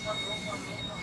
Tapi kau mana?